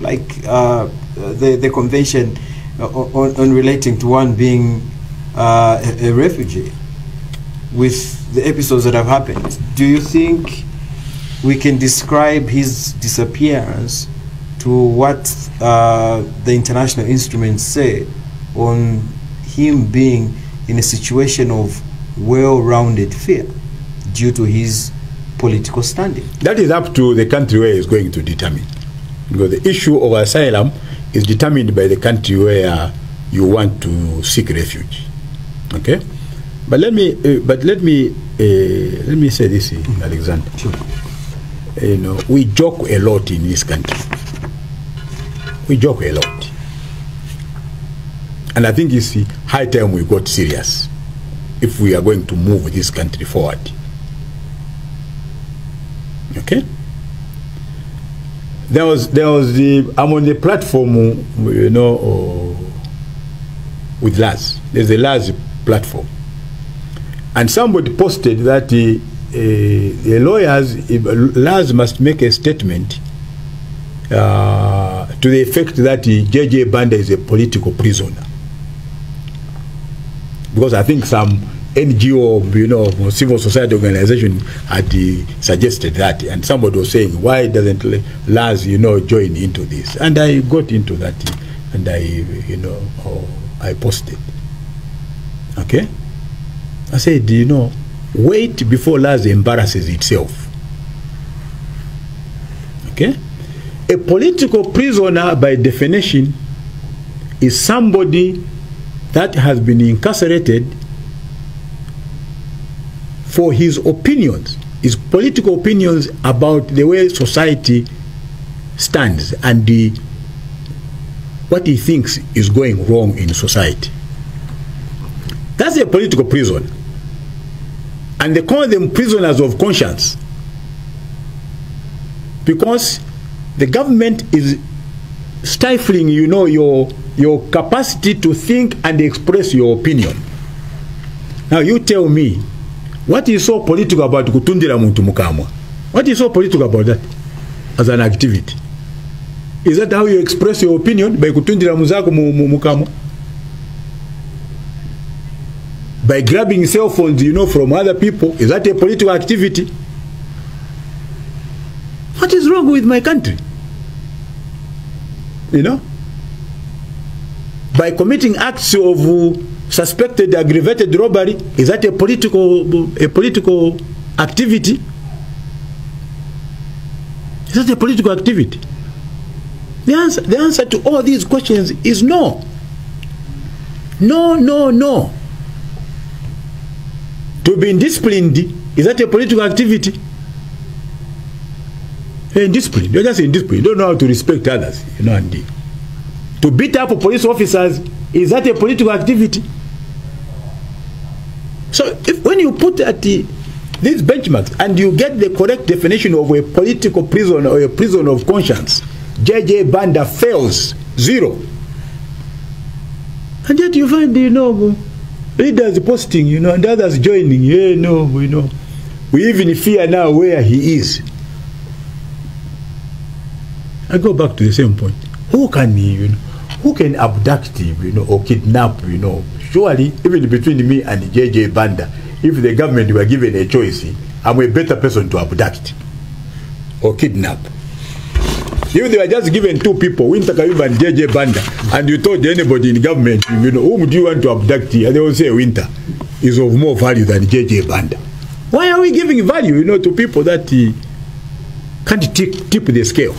like uh, the, the convention on, on relating to one being uh, a, a refugee with the episodes that have happened. Do you think we can describe his disappearance to what uh, the international instruments say on him being in a situation of well-founded fear due to his political standing? That is up to the country where he's going to determine. Because the issue of asylum is determined by the country where you want to seek refuge. Okay? But let me, uh, but let me, uh, let me say this, uh, Alexander. Sure. You know, we joke a lot in this country. We joke a lot. And I think it's high time we got serious if we are going to move this country forward. Okay? There was, there was the, I'm on the platform, you know, uh, with Laz. There's a Laz platform. And somebody posted that the, uh, the lawyers, Laz must make a statement uh, to the effect that J.J. Banda is a political prisoner. Because I think some NGO, you know, civil society organization had suggested that, and somebody was saying, why doesn't Laz, you know, join into this? And I got into that, and I, you know, I posted. Okay? I said, you know, wait before Laz embarrasses itself. Okay? A political prisoner, by definition, is somebody that has been incarcerated for his opinions, his political opinions about the way society stands and the, what he thinks is going wrong in society. That's a political prison. And they call them prisoners of conscience. Because the government is stifling, you know, your, your capacity to think and express your opinion. Now you tell me, what is so political about kutundira muntu mukamwa? What is so political about that as an activity? Is that how you express your opinion by kutundira muzako mukamwa? By grabbing cell phones, you know, from other people, is that a political activity? What is wrong with my country? You know? By committing acts of suspected aggravated robbery, is that a political, a political activity? Is that a political activity? The answer, the answer to all these questions is no. No, no, no. To be indisciplined, is that a political activity? Indiscipline. You're just indisciplined. You don't know how to respect others. You know, and to beat up police officers, is that a political activity? So if, when you put at the, these benchmarks and you get the correct definition of a political prison or a prison of conscience, JJ Banda fails zero. And yet you find, you know, leaders posting, you know, and others joining. Yeah, no, we know. We even fear now where he is. I go back to the same point. Who can you know, who can abduct him, you know, or kidnap, you know? Surely, even between me and JJ Banda, if the government were given a choice, I'm a better person to abduct or kidnap. If they were just given two people, Winter Kariba and JJ Banda, and you told anybody in government, you know, whom do you want to abduct here? They will say Winter is of more value than JJ Banda. Why are we giving value, you know, to people that uh, can't tip, tip the scale?